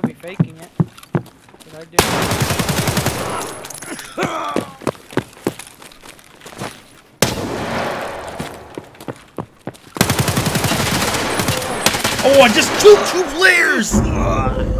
could be faking it. Did I do? Oh, I just took two players!